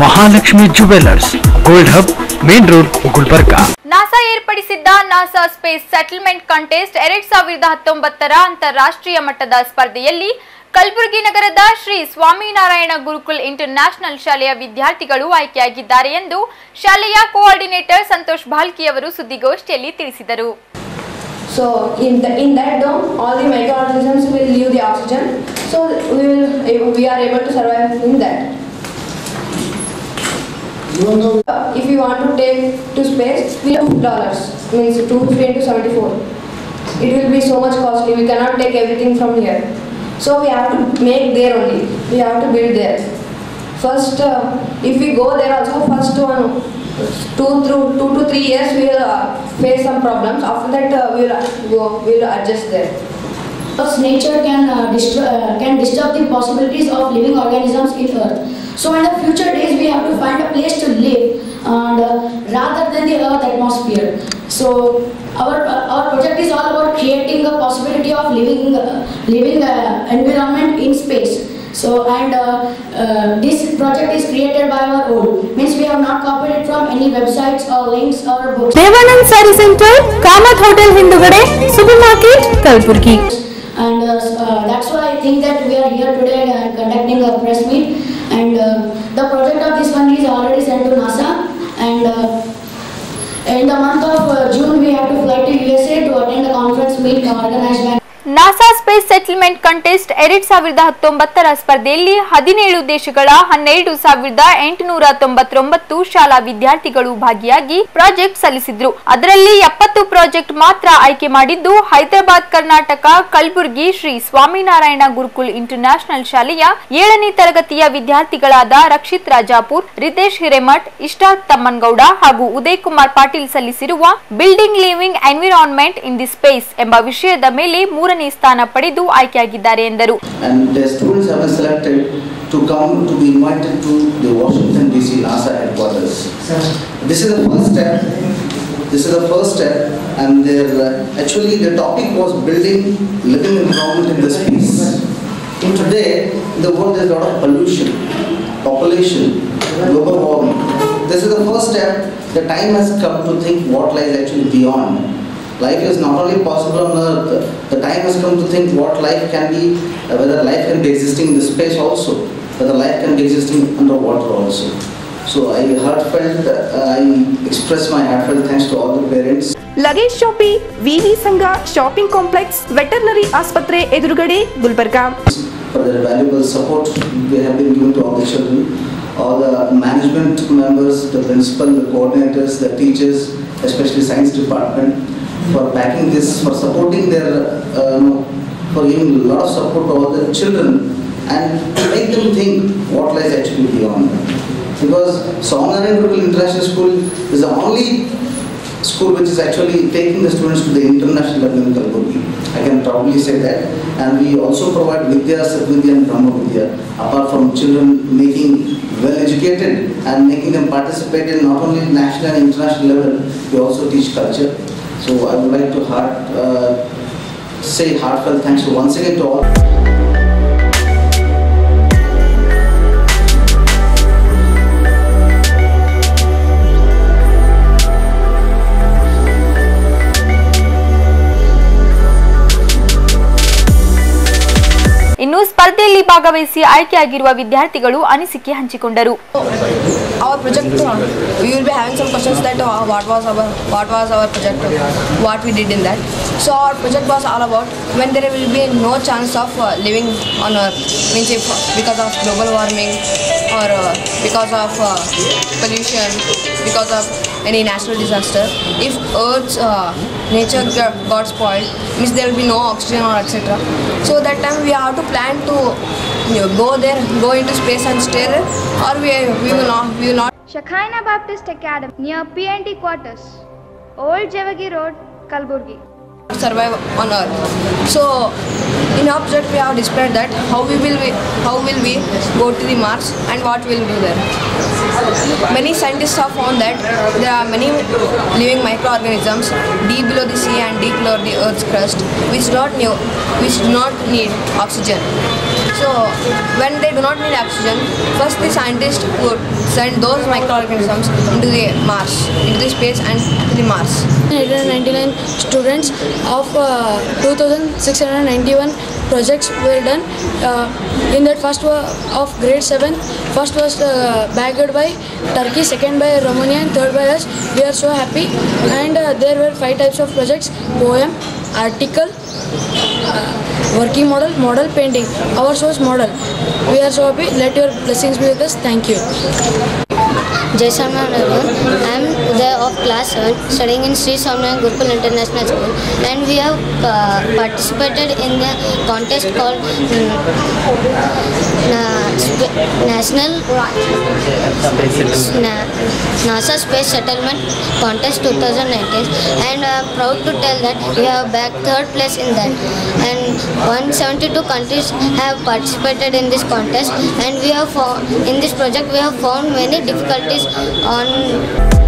Mahalakshmi jewellers gold hub main road Gulbarga NASA ಏರ್ಪಡಿಸಿದ್ದ NASA space settlement contest ಎರಡ್ ಸಾವಿರದ ಹತ್ತೊಂಬತ್ತರ ಅಂತಾರಾಷ್ಟ್ರೀಯ ಮಟ್ಟದ ಸ್ಪರ್ಧೆಯಲ್ಲಿ ಕಲಬುರಗಿ ನಗರದ ಶ್ರೀ ಸ್ವಾಮಿನಾರಾಯಣ ಗುರುಕುಲ್ ಇಂಟರ್ ನ್ಯಾಷನಲ್ ಶಾಲೆಯ ವಿದ್ಯಾರ್ಥಿಗಳು ಆಯ್ಕೆಯಾಗಿದ್ದಾರೆ ಎಂದು ಶಾಲೆಯ ಕೋಆರ್ಡಿನೇಟರ್ ಸಂತೋಷ್ ಭಾಲ್ಕಿ ಅವರು ಸುದ್ದಿಗೋಷ್ಠಿಯಲ್ಲಿ ತಿಳಿಸಿದರು So in the, in that dome, all the microorganisms will leave the oxygen. So we will we are able to survive in that. If you want to take to space, we have dollars means two fifty into seventy four. It will be so much costly. We cannot take everything from here. So we have to make there only. We have to build there. First, uh, if we go there also, first one, two through two to three years we will uh, face some problems. After that, uh, we will uh, go, we will adjust there of nature can, uh, disturb, uh, can disturb the possibilities of living organisms in earth. So in the future days we have to find a place to live and uh, rather than the earth atmosphere. So our, uh, our project is all about creating a possibility of living, uh, living uh, environment in space. So and uh, uh, this project is created by our own. Means we have not copied it from any websites or links or books. Devanand Saree Center, Kamath Hotel Hindugade, Supermarket, Kalburgi. And uh, uh, that's why I think that we are here today and conducting a press meet. And the project of this one is already sent to NASA. And in the month of June, we have to fly to USA to attend a conference meet organized by NASA's settlement contest ಎರಡ್ ಸಾವಿರದ ಹತ್ತೊಂಬತ್ತರ ಸ್ಪರ್ಧೆಯಲ್ಲಿ ಹದಿನೇಳು ದೇಶಗಳ ಹನ್ನೆರಡು ಸಾವಿರದ ಎಂಟುನೂರ ತೊಂಬತ್ತೊಂಬತ್ತು ಶಾಲಾ ವಿದ್ಯಾರ್ಥಿಗಳು ಭಾಗಿಯಾಗಿ ಪ್ರಾಜೆಕ್ಟ್ ಸಲ್ಲಿಸಿದ್ರು. ಅದರಲ್ಲಿ ಎಪ್ಪತ್ತು ಪ್ರಾಜೆಕ್ಟ್ ಮಾತ್ರ ಆಯ್ಕೆ ಮಾಡಿದ್ದು ಹೈದರಾಬಾದ್, ಕರ್ನಾಟಕ, ಕಲಬುರಗಿ ಶ್ರೀ ಸ್ವಾಮಿನಾರಾಯಣ ಗುರುಕುಲ್ ಇಂಟರ್ ನ್ಯಾಷನಲ್ ಶಾಲೆಯ ಏಳನೇ ತರಗತಿಯ ವಿದ್ಯಾರ್ಥಿಗಳಾದ ರಕ್ಷಿತ್ ರಾಜಾಪುರ್, ರಿತೇಶ್ ಹಿರೇಮಠ್ ಇಷ್ಟಾ ತಮ್ಮನ್ಗೌಡ ಹಾಗೂ ಉದಯ್ ಕುಮಾರ್ ಪಾಟೀಲ್ ಸಲ್ಲಿಸಿರುವ building living environment in the space ಎಂಬ ವಿಷಯದ ಮೇಲೆ ಮೂರನೇ ಸ್ಥಾನ ಪಡೆದು ಆಯ್ಕೆಯಾಗಿದ್ದಾರೆ ಎಂದರು and the students have been selected to come to be invited to the Washington DC NASA headquarters. This is the first step. This is the first step, and their uh, actually the topic was building living environment in the space. In today, in the world there's a lot of pollution, population, global warming. This is the first step. The time has come to think what lies actually beyond. Life is not only possible on Earth, the time has come to think what life can be, uh, whether life can be existing in the space also, whether life can be existing underwater also. So I heartfelt, uh, I express my heartfelt thanks to all the parents. Luggage ಶಾಪಿ ವಿವಿ ಸಂಘ shopping complex veterinary ಆಸ್ಪತ್ರೆ ಎದುರುಗಡೆ Gulbarga for their valuable support they have been given to all the children, all the management members, the principal, the coordinators, the teachers, especially science department, for backing this, for supporting their, uh, for giving a lot of support to all the children and to make them think what lies actually beyond. Because Swaminarayan Gurukul International School is the only school which is actually taking the students to the international level in Kalburgi. I can proudly say that. And we also provide Vidya, Sadvidya and Brahma Vidya. Apart from children making well educated and making them participate in not only national and international level, we also teach culture. So I would like to heart, uh, say heartfelt thanks once again to all. ಸ್ಪರ್ಧೆಯಲ್ಲಿ ಭಾಗವಹಿಸಿ ಆಯ್ಕೆಯಾಗಿರುವ ವಿದ್ಯಾರ್ಥಿಗಳು ಅನಿಸಿಕೆ ಹಂಚಿಕೊಂಡರು Our project, uh, we will be having some questions that uh, what was our what was our project, uh, what we did in that. So our project was all about when there will be no chance of uh, living on Earth, means if because of global warming or uh, because of uh, pollution, because of any natural disaster, if Earth's uh, nature got, spoiled, means there will be no oxygen or etc. So that time we have to plan to you know, go there, go into space and stay there, or we, we will not, we will not. Shekinah Baptist Academy near PNT quarters, Old Jewargi Road, Kalburgi. survive on earth so in our project we have displayed that how we will we, how will we go to the mars and what we will do there many scientists have found that there are many living microorganisms deep below the sea and deep below the earth's crust which do not new which do not need oxygen So when they do not need oxygen, first the scientists would send those microorganisms into the Mars, into the space and to the Mars. 899 students of uh, 2691 projects were done. Uh, in that first of grade 7, first was uh, bagged by Turkey, second by Romania and third by us. We are so happy and uh, there were five types of projects, poem, article, uh, working model, model painting. our was model. We are so happy. Let your blessings be with us. Thank you. Jai. I am Uday of class 7 studying in Sri Swaminarayan Gurukul International School. And we have uh, participated in the contest called mm, Na- Sp- National Na- NASA Space Settlement Contest 2019 and I am proud to tell that we have bagged third place in that. And 172 countries have participated in this contest. And we have in this project we have found many difficulties on